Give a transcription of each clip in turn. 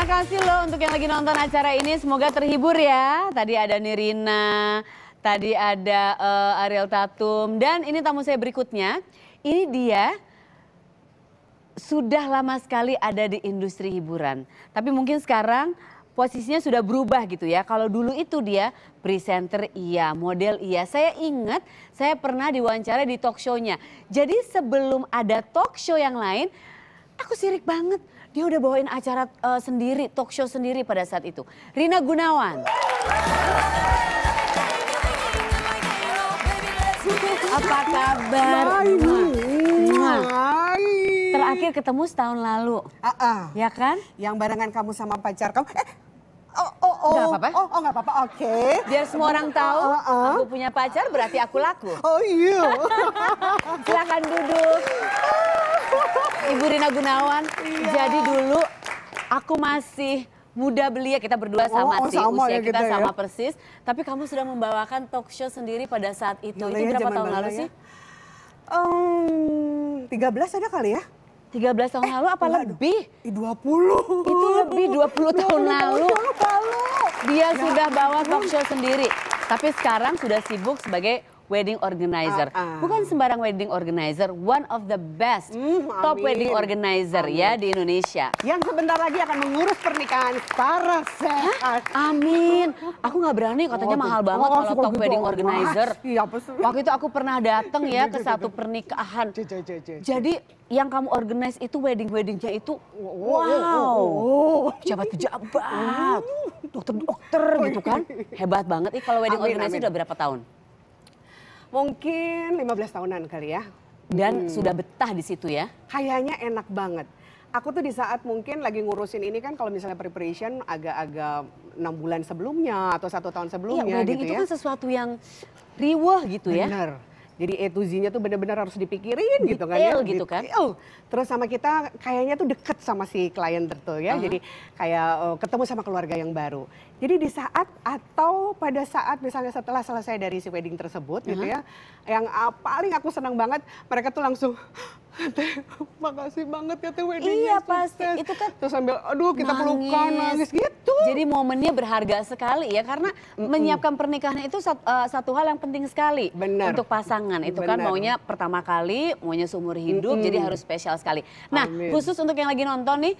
Terima kasih loh untuk yang lagi nonton acara ini. Semoga terhibur ya. Tadi ada Nirina, tadi ada uh, Ariel Tatum. Dan ini tamu saya berikutnya. Ini dia sudah lama sekali ada di industri hiburan. Tapi mungkin sekarang posisinya sudah berubah gitu ya. Kalau dulu itu dia presenter iya, model iya. Saya ingat saya pernah diwawancara di talk show-nya. Jadi sebelum ada talk show yang lain, aku sirik banget dia udah bawain acara uh, sendiri, talk show sendiri pada saat itu. Rina Gunawan. Apa kabar? Terakhir ketemu setahun lalu. Uh -uh. Ya kan? Yang barengan kamu sama pacar kamu. Eh, oh, oh, oh. Gak apa-apa. Oh, oh gak apa-apa, oke. Okay. Biar semua orang tahu uh, uh. aku punya pacar berarti aku laku. Oh iya. Silahkan duduk. Ibu Rina Gunawan. Iya. Jadi dulu aku masih muda belia kita berdua sama oh, oh, sih sama usia ya kita, ya. sama persis tapi kamu sudah membawakan talk show sendiri pada saat itu itu ya, berapa tahun lalu ya. sih? Um, 13 ada kali ya 13 tahun eh, lalu apa enggak, lebih? 20. Itu lebih 20 tahun lalu. Dia sudah bawa talk show sendiri. Tapi sekarang sudah sibuk sebagai wedding organizer. Uh, uh. Bukan sembarang wedding organizer, one of the best mm, top wedding organizer amin. ya di Indonesia. Yang sebentar lagi akan mengurus pernikahan secara sehat. Amin. Aku nggak berani katanya oh, mahal banget oh, kalau top gitu. wedding organizer. Iya, Waktu itu aku pernah datang ya ke satu pernikahan. Jadi yang kamu organize itu wedding-weddingnya itu wow. Pejabat-pejabat, dokter-dokter gitu kan. Hebat banget nih kalau wedding organizer udah berapa tahun? Mungkin 15 tahunan kali ya. Dan hmm. sudah betah di situ ya? Kayaknya enak banget. Aku tuh di saat mungkin lagi ngurusin ini kan kalau misalnya preparation agak-agak enam bulan sebelumnya atau satu tahun sebelumnya iya, wedding gitu itu ya. kan sesuatu yang riwah gitu Bener. ya. Benar. Jadi E to Z-nya tuh benar-benar harus dipikirin gitu kan ya. gitu kan. Terus sama kita kayaknya tuh deket sama si klien tertuh ya. Uh -huh. Jadi kayak uh, ketemu sama keluarga yang baru. Jadi di saat atau pada saat misalnya setelah selesai dari si wedding tersebut uh -huh. gitu ya. Yang uh, paling aku senang banget mereka tuh langsung Teh, makasih banget ya Teh weddingnya Iya pasti, itu kan Terus sambil, aduh kita nangis. pelukan, nangis gitu. Jadi momennya berharga sekali ya, karena mm -mm. menyiapkan pernikahan itu satu, uh, satu hal yang penting sekali. Benar. Untuk pasangan, itu kan Benar. kan maunya pertama kali, maunya seumur hidup, mm -mm. jadi harus spesial sekali. Nah, Amin. khusus untuk yang lagi nonton nih,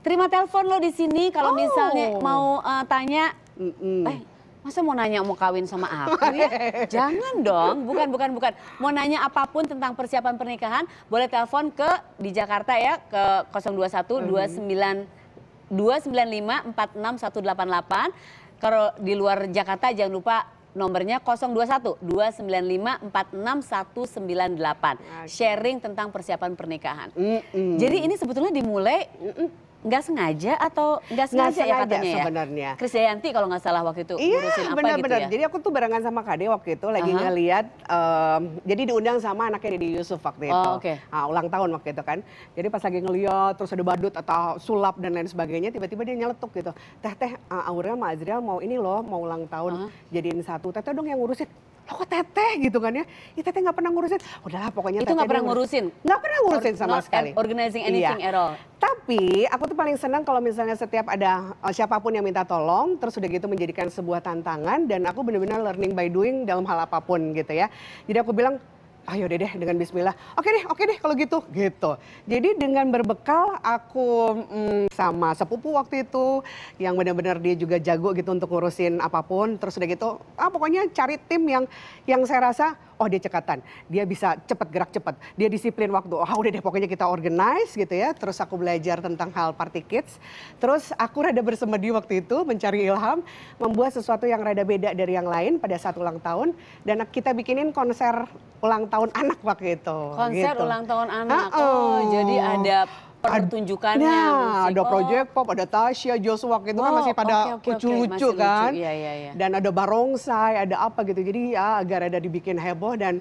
terima telepon lo di sini kalau oh. misalnya mau uh, tanya, mm -mm. eh Masa mau nanya mau kawin sama aku ya? Jangan dong, bukan, bukan, bukan. Mau nanya apa pun tentang persiapan pernikahan, boleh telepon ke di Jakarta ya, ke 021 29 295 46188. Kalau di luar Jakarta jangan lupa nomornya 021 295 46198. Sharing tentang persiapan pernikahan. Mm -mm. Jadi ini sebetulnya dimulai mm -mm nggak sengaja atau nggak sengaja, sengaja ya katanya ya? sebenarnya. Krisdayanti kalau nggak salah waktu itu iya, ngurusin apa bener, gitu bener. ya? Jadi aku tuh barengan sama Kade waktu itu lagi uh -huh. ngeliat, um, jadi diundang sama anaknya di Yusuf waktu itu. Oh, okay. nah, ulang tahun waktu itu kan. Jadi pas lagi ngeliat terus ada badut atau sulap dan lain sebagainya, tiba-tiba dia nyeletuk gitu. Teh teh uh, Aurel sama Azriel mau ini loh, mau ulang tahun uh -huh. jadiin satu. Teh dong yang ngurusin lo kok teteh gitu kan ya. Ya teteh nggak pernah ngurusin. Udahlah pokoknya Itu nggak pernah ngurusin? Nggak pernah ngurusin sama sekali. Organizing anything iya. at all? Tapi aku tuh paling senang kalau misalnya setiap ada uh, siapa pun yang minta tolong, terus udah gitu menjadikan sebuah tantangan dan aku benar-benar learning by doing dalam hal apa pun gitu ya. Jadi aku bilang ayo deh dengan bismillah. Oke deh, oke deh kalau gitu. Gitu. Jadi dengan berbekal aku mm, sama sepupu waktu itu yang benar-benar dia juga jago gitu untuk ngurusin apa pun. Terus udah gitu, ah pokoknya cari tim yang yang saya rasa oh dia cekatan, dia bisa cepat gerak cepat, dia disiplin waktu. Oh udah deh pokoknya kita organize gitu ya. Terus aku belajar tentang hal party kids. Terus aku rada bersemedi waktu itu mencari ilham, membuat sesuatu yang rada beda dari yang lain pada saat ulang tahun dan kita bikinin konser ulang tahun anak waktu itu. Konser gitu. ulang tahun anak. Uh -oh. oh, jadi ada pertunjukannya. Nah, ada Project Pop, ada Tasya, Joshua itu wow, kan masih pada lucu-lucu okay, okay, kan. Iya, iya, iya. Dan ada barongsai, ada apa gitu. Jadi ya agar ada dibikin heboh dan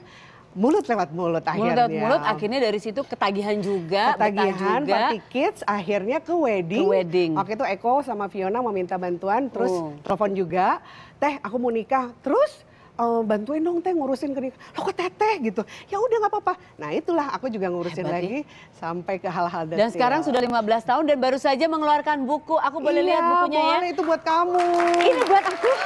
mulut lewat mulut akhirnya. Mulut lewat mulut akhirnya dari situ ketagihan juga, ketagihan juga. party kids akhirnya ke wedding. Ke wedding. Waktu itu Eko sama Fiona meminta bantuan terus oh. telepon juga, "Teh, aku mau nikah." Terus uh, bantuin dong teh ngurusin ke lo kok teteh? gitu. Ya udah nggak apa-apa. Nah itulah aku juga ngurusin Hebat, lagi ya? sampai ke hal-hal dan sekarang sudah 15 tahun dan baru saja mengeluarkan buku. Aku boleh iya, lihat bukunya boleh, ya itu buat kamu. Ini buat aku.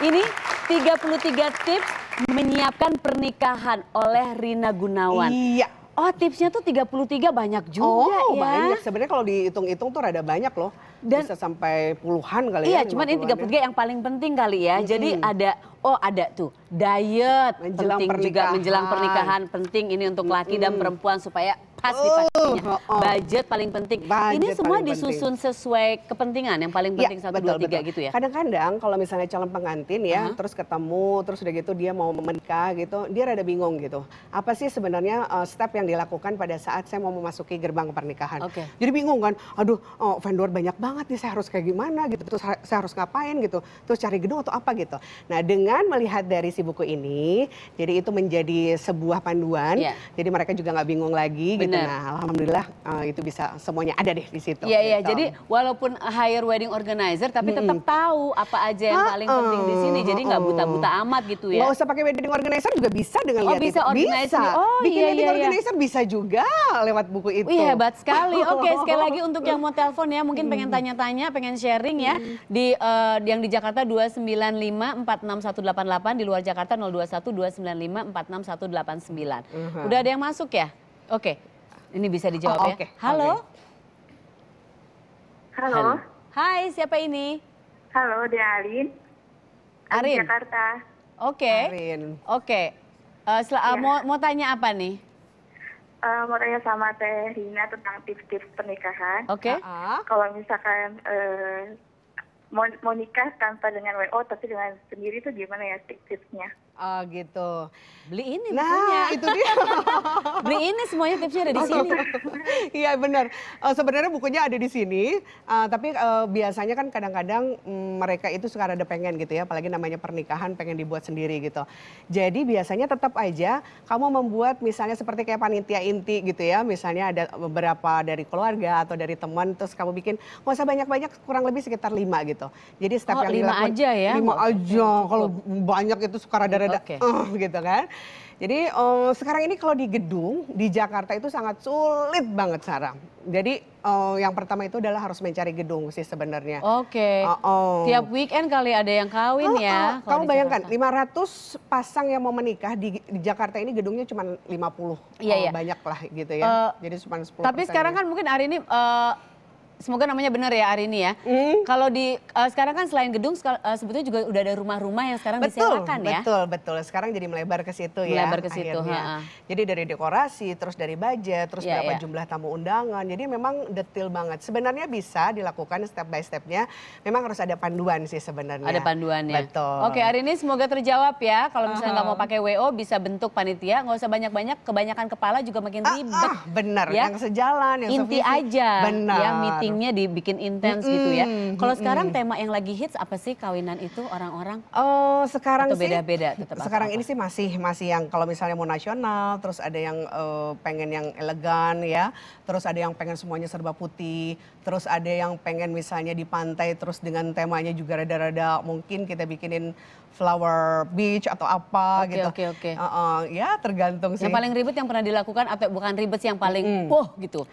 Ini 33 tips menyiapkan pernikahan oleh Rina Gunawan. Iya. Oh tipsnya tuh 33 banyak juga oh, ya. banyak. Sebenarnya kalau dihitung-hitung tuh rada banyak loh. Dan, Bisa sampai puluhan kali iya, ya. Iya cuman ini 33 ya. yang paling penting kali ya. Hmm. Jadi ada, oh ada tuh diet menjelang penting pernikahan. juga menjelang pernikahan. Penting ini untuk laki hmm. dan perempuan supaya pas oh, dipastinya. Oh, oh. Budget paling penting. Budget ini semua disusun penting. sesuai kepentingan yang paling penting ya, satu dua tiga gitu ya. Kadang-kadang kalau misalnya calon pengantin ya, uh -huh. terus ketemu, terus udah gitu dia mau menikah gitu, dia rada bingung gitu. Apa sih sebenarnya uh, step yang dilakukan pada saat saya mau memasuki gerbang pernikahan? Okay. Jadi bingung kan, aduh oh, vendor banyak banget nih, saya harus kayak gimana gitu, terus saya harus ngapain gitu, terus cari gedung atau apa gitu. Nah dengan melihat dari si buku ini, jadi itu menjadi sebuah panduan, yeah. jadi mereka juga nggak bingung lagi. Gitu Benar. Nah, alhamdulillah uh, itu bisa semuanya ada deh di situ. Iya, iya. Gitu. Jadi walaupun hire wedding organizer tapi tetap hmm. tahu apa aja yang paling uh, penting di sini. Jadi nggak buta-buta amat gitu ya. Nggak usah pakai wedding organizer juga bisa dengan oh, lihat bisa itu. Bisa. Oh, Bikin iya, wedding iya, iya. organizer bisa juga lewat buku itu. Wih, hebat sekali. Oke, okay, sekali lagi untuk yang mau telepon ya, mungkin pengen tanya-tanya, pengen sharing ya di uh, yang di Jakarta 295 46188 di luar Jakarta 021 295 46189. Uh -huh. Udah ada yang masuk ya? Oke. Okay. Ini bisa dijawab oh, ya. Halo. Okay. Halo. Hai, siapa ini? Halo, dia Arin. Arin. Jakarta. Oke. Okay. Arin. Oke. Okay. Uh, ya. mau mau tanya apa nih? Uh, mau tanya sama Teh Rina tentang tips-tips pernikahan. Oke. Okay. Uh, kalau misalkan uh, mau, mau nikah tanpa dengan WO tapi dengan sendiri itu gimana ya tips-tipsnya? Oh gitu. Beli ini nah, bukunya. itu dia. Beli ini semuanya tipsnya ada di sini. Iya benar. Uh, sebenarnya bukunya ada di sini, uh, tapi uh, biasanya kan kadang-kadang um, mereka itu suka ada pengen gitu ya, apalagi namanya pernikahan pengen dibuat sendiri gitu. Jadi biasanya tetap aja kamu membuat misalnya seperti kayak panitia inti gitu ya, misalnya ada beberapa dari keluarga atau dari teman, terus kamu bikin nggak usah banyak-banyak, kurang lebih sekitar lima gitu. Jadi step oh, yang lima dilakukan, aja ya? Lima aja. Kalau banyak itu suka rada ada okay. uh, gitu kan. Jadi uh, sekarang ini kalau di gedung di Jakarta itu sangat sulit banget Sarah. Jadi uh, yang pertama itu adalah harus mencari gedung sih sebenarnya. Oke. Okay. Uh, uh. Tiap weekend kali ada yang kawin uh, ya. Uh, kamu bayangkan Jakarta. 500 pasang yang mau menikah di, di Jakarta ini gedungnya cuma 50. Iya, uh, iya. Banyak lah gitu ya. Uh, Jadi cuma 10 Tapi sekarang kan mungkin hari ini uh, semoga namanya benar ya hari ini ya. Mm. Kalau di uh, sekarang kan selain gedung uh, sebetulnya juga udah ada rumah-rumah yang sekarang betul, disewakan ya. Betul, betul. Sekarang jadi melebar ke situ ya. Melebar ke situ, Jadi dari dekorasi, terus dari budget, terus yeah, berapa yeah. jumlah tamu undangan. Jadi memang detail banget. Sebenarnya bisa dilakukan step by stepnya. Memang harus ada panduan sih sebenarnya. Ada panduannya. Betul. Oke, hari ini semoga terjawab ya. Kalau misalnya nggak uh -huh. mau pakai WO bisa bentuk panitia, nggak usah banyak-banyak. Kebanyakan kepala juga makin ah, ribet. Ah, benar. Ya? Yang sejalan, yang Inti aja. Benar. Ya meetingnya dibikin intens mm -hmm. gitu ya. Kalau sekarang tema yang lagi hits apa sih kawinan itu orang-orang? Oh, sekarang Atau beda-beda tetap Sekarang apa? ini sih masih masih yang kalau misalnya mau nasional, terus ada yang uh, pengen yang elegan ya, terus ada yang pengen semuanya serba putih, terus ada yang pengen misalnya di pantai terus dengan temanya juga rada-rada mungkin kita bikinin flower beach atau apa okay, gitu. Oke okay, oke okay. uh -uh, ya tergantung sih. Yang paling ribet yang pernah dilakukan atau bukan ribet sih yang paling mm. poh gitu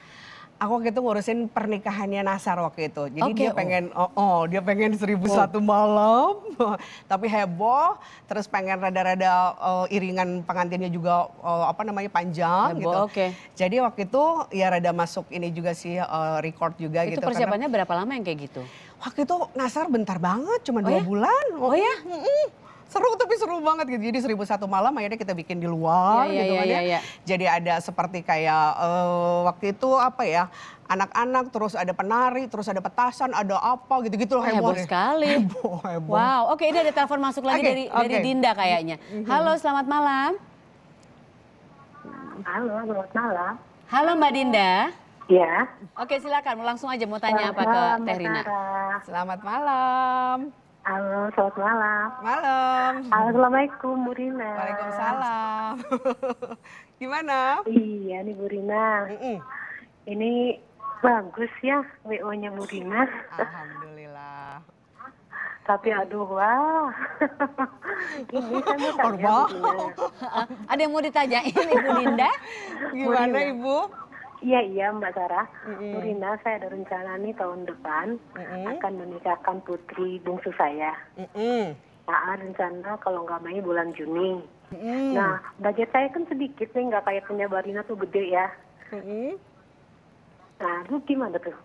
aku waktu itu ngurusin pernikahannya Nasar waktu itu. Jadi okay, dia pengen oh. oh, dia pengen seribu oh. satu malam, tapi heboh. Terus pengen rada-rada uh, iringan pengantinnya juga uh, apa namanya panjang heboh, gitu. Okay. Jadi waktu itu ya rada masuk ini juga sih uh, record juga itu gitu. Itu persiapannya karena, berapa lama yang kayak gitu? Waktu itu Nasar bentar banget, cuma oh dua ya? bulan. Oh, oh ya? Mm -mm seru tapi seru banget gitu. Jadi seribu satu malam akhirnya kita bikin di luar ya, gitu ya, kan ya. ya. Jadi ada seperti kayak uh, waktu itu apa ya anak-anak terus ada penari terus ada petasan ada apa gitu-gitu loh oh, heboh, heboh sekali. Heboh, heboh. Wow, oke ini ada telepon masuk lagi okay, dari okay. dari Dinda kayaknya. Mm-hmm. Halo, selamat malam. Halo, selamat malam. Halo Mbak Dinda. Iya. Oke, silakan langsung aja mau tanya apa ke Teh Rina. Selamat malam. Halo, selamat malam. Malam. Assalamualaikum Bu Rina. Waalaikumsalam. Gimana? Iya nih Bu Rina. Mm -mm. Ini bagus ya WO-nya Bu Rina. Alhamdulillah. Tapi aduh wah. Ini kan mau tanya. Bu. Ada yang mau ditanyain Ibu Dinda? Gimana. Ibu? Iya iya Mbak Sarah. Bu Rina saya ada rencana nih tahun depan akan menikahkan putri bungsu saya. Mm-mm. Nah, rencana kalau nggak main bulan Juni. Mm-mm. Nah, budget saya kan sedikit nih, nggak kayak punya Barina tuh gede ya. Mm-mm. Nah, lu gimana tuh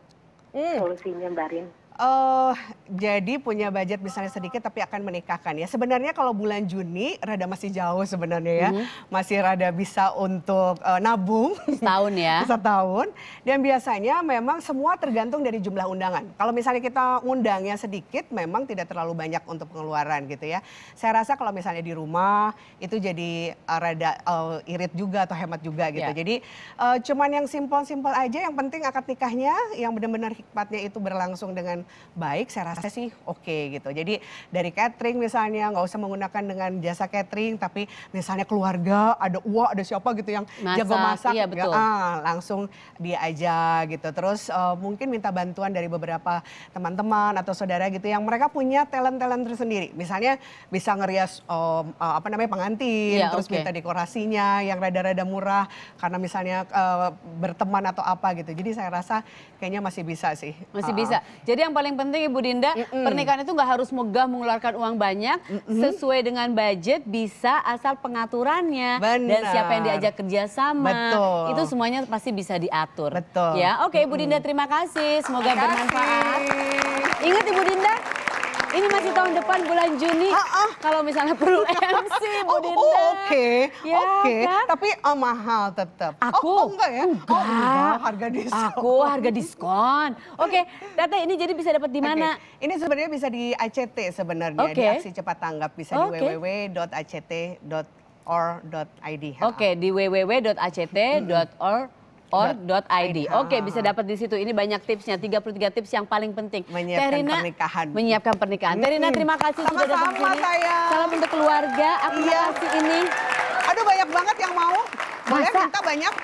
Mm. solusinya Mbak Rin? Eh, jadi punya budget misalnya sedikit tapi akan menikahkan ya. Sebenarnya kalau bulan Juni rada masih jauh sebenarnya ya. Masih rada bisa untuk eh, nabung. Setahun ya. Setahun. Dan biasanya memang semua tergantung dari jumlah undangan. Kalau misalnya kita undangnya sedikit memang tidak terlalu banyak untuk pengeluaran gitu ya. Saya rasa kalau misalnya di rumah itu jadi eh, rada eh, irit juga atau hemat juga gitu. Ya. Jadi eh, cuman yang simpel-simpel aja yang penting akad nikahnya yang benar-benar hikmatnya itu berlangsung dengan baik saya rasa sih oke gitu. Jadi dari catering misalnya nggak usah menggunakan dengan jasa catering tapi misalnya keluarga ada uak ada siapa gitu yang jago Masak, masak iya, ya, betul. ah, langsung dia aja gitu. Terus eh, mungkin minta bantuan dari beberapa teman-teman atau saudara gitu yang mereka punya talent-talent tersendiri. Misalnya bisa ngerias eh, eh, apa namanya pengantin, Iya, terus oke. minta dekorasinya yang rada-rada murah karena misalnya eh, berteman atau apa gitu. Jadi saya rasa kayaknya masih bisa sih. Masih Ah, bisa. Jadi yang paling penting Ibu Dinda, pernikahan itu nggak harus megah mengeluarkan uang banyak, sesuai dengan budget bisa asal pengaturannya dan Benar. siapa yang diajak kerjasama, Betul. itu semuanya pasti bisa diatur. Betul. Ya, oke Ibu Dinda terima kasih, semoga Terima bermanfaat. kasih. Ingat Ibu Dinda, ini masih tahun depan bulan Juni. Ah, ah. Kalau misalnya perlu MC Bu Oh, Dinda. oh, oke, Ya, oke. kan? Tapi oh, mahal tetap. Aku? Oh, oh, enggak ya? Oh, Enggak. enggak, harga diskon. Aku harga diskon. Oke, Tete ini jadi bisa dapat di mana? Ini sebenarnya bisa di ACT sebenarnya di Oke. aksi cepat tanggap bisa Oke. di www.act.or.id. Oke, di www.act.or.id. Ah. Oke, bisa dapat di situ. Ini banyak tipsnya, 33 tips yang paling penting. Menyiapkan Teh Rina, pernikahan. Menyiapkan pernikahan. Teh Rina, Mm-mm. terima kasih sudah datang sini. sayang. Salam untuk keluarga. Aku Iya. kasih ini. Aduh banyak banget yang mau. Boleh Masa? minta banyak?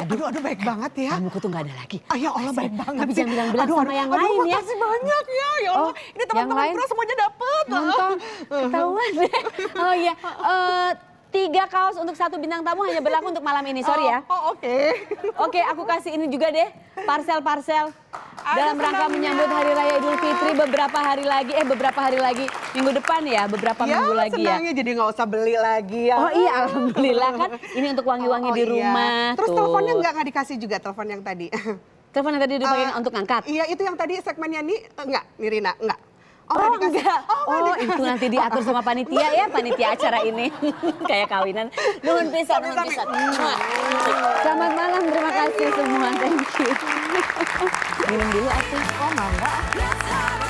Aduh, aduh baik banget ya. Kamuku tuh nggak ada lagi. Ah ya Allah baik banget Tapi sih. jangan bilang-bilang Aduh, sama aduh, yang aduh, lain ya. makasih banyak ya. Ya Allah, Oh, ini teman-teman pro semuanya dapet. Nonton, ketahuan deh. Oh iya, Eh, tiga kaos untuk satu bintang tamu hanya berlaku untuk malam ini. Sorry ya. Oh, oh, oke. Oke, aku kasih ini juga deh, parcel-parcel. Dalam Aduh, rangka menyambut Hari Raya Idul Fitri beberapa hari lagi, eh beberapa hari lagi, minggu depan ya, beberapa ya, minggu lagi ya. senangnya jadi nggak usah beli lagi ya. Oh iya, alhamdulillah kan. Ini untuk wangi-wangi Oh, di iya. rumah. Terus tuh. teleponnya nggak nggak dikasih juga telepon yang tadi. Telepon yang tadi dipakai Eh, untuk ngangkat. Iya itu yang tadi segmennya nih enggak, Nirina enggak. Oh, dikasih. enggak. Oh, Oh, itu nanti diatur sama panitia ya, panitia acara ini. Kayak kawinan. Nuhun pisan, nuhun pisan. Selamat malam, terima kasih semua. Thank you. Minum dulu aku. Oh, mangga.